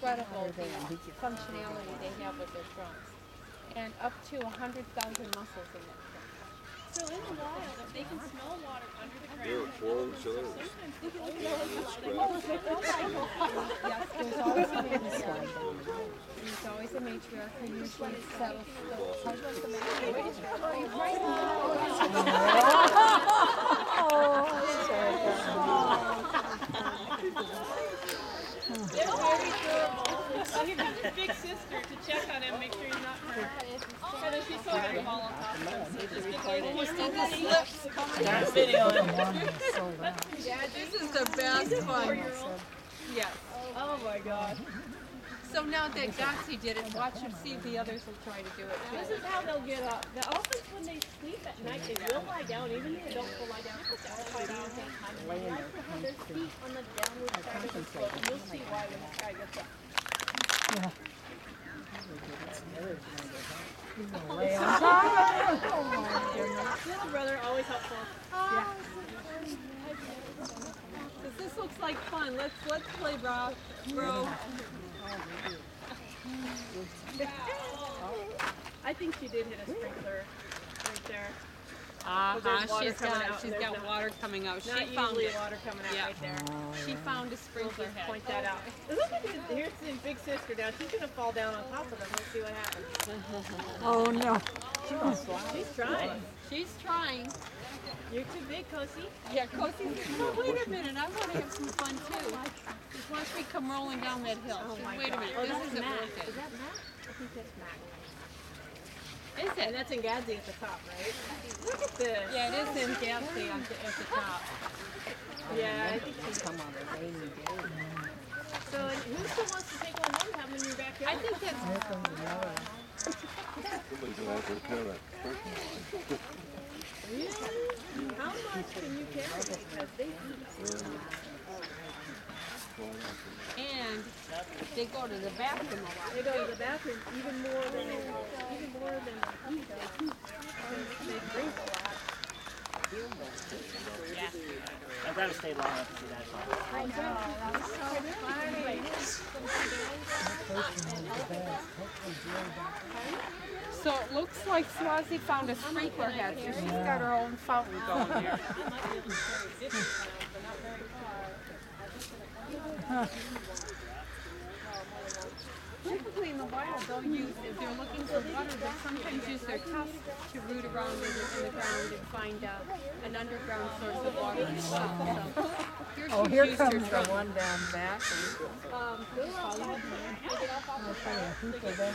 incredible the functionality they have with their trunks. And up to a hundred thousand muscles in that trunk. So in the wild, if they can smell water under the ground, They're ground, four chillers. Yes, there's always a matriarch. There's always a matriarch who usually settles the husband's the matriarch. Right they're very durable. So here comes his big sister to check on him, make sure he's not hurt. And then she's so going fall on top of him. Just get there. You see the. That's video. Yeah, this is the best one. Yes. Oh my god. So now that Doxy did it, watch him see if the others will try to do it This is how they'll get up. The elephants, when they sleep at night, they will lie down. Even the adults will lie down. They'll lie down at the same time. And they like to have their feet on the downward side of the foot. And you'll see why when this guy gets up. Little brother, always helpful. Cause this looks like fun. Let's let's play, bro. Bro. I think she did hit a sprinkler right there. Uh there's huh. water She's coming got out, she's there's got not- water coming out. She Not found usually it. water coming out Yeah. right there. She found a sprinkler head. Point that out. Look at this. Here's his big sister now. She's gonna fall down on top of him. Let's see what happens. Oh no. She's trying. She's trying. You're too big, Khosi. Yeah, Khosi says, well, wait a minute, I want to have some fun too. Just watch me come rolling down that hill. She says, wait a minute, Oh, this isn't Mac. worth Is it. that Mac? I think that's Mac. Is And it? that's Ingadze at the top, right? Look at this. Yeah, it is Ingadze on the, at the top. Yeah, I think she's. Come on, a rainy day. So, who still wants to take one home and have them in your backyard? I think that's, Here comes another. Somebody's gonna repair that. Really? How much can you carry? Because they eat. and they go to the bathroom a lot. They go to the bathroom even more than even more than they eat. They. They drink a lot. I've got to stay long enough to see that. song. So it looks like Swazi found a sprinkler head, so she's got her own fountain going there. Typically in the wild, they'll use, if they're looking for water, they'll sometimes use their tusks to root around in the, in the ground and find uh, an underground source of water themselves. So here Oh, she's here used her comes the trunk. one down back. Um, I'll tell you, who for them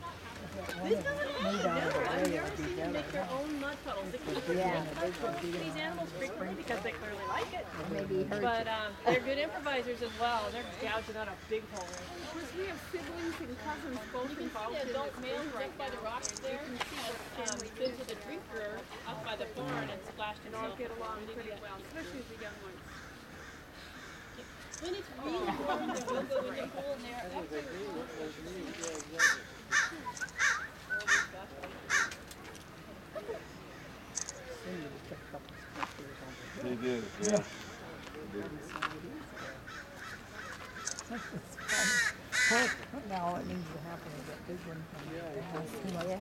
Made out of the way, it would be They better. make their own mud puddles. They keep Yeah, these animals frequently because they clearly like it. maybe hurt. But um, they're good improvisers as well. They're gouging out a big hole. Of course, we have siblings and cousins both involved The in adult this males right by the rocks there um, been to the drinker up by the barn and splashed And all get along pretty well, especially the young ones. When it's really warm, they'll go in the pool and they're absolutely They did, yeah. Now it needs to happen with that big one. from the house.